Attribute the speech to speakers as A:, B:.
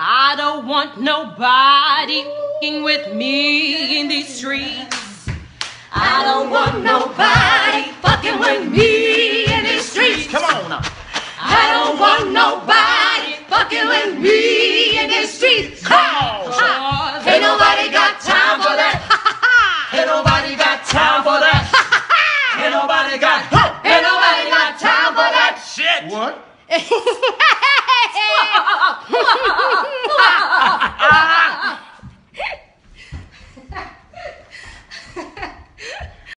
A: I don't want nobody fucking with me in these streets. I don't want nobody fucking with me in these streets.
B: Come on now.
A: I don't want nobody fucking with me in these streets.
B: Come on.
A: Cause ain't nobody got time for that.
B: Ain't nobody got time for that. Ain't nobody got.
A: Ain't nobody got time for that.
B: Shit. What?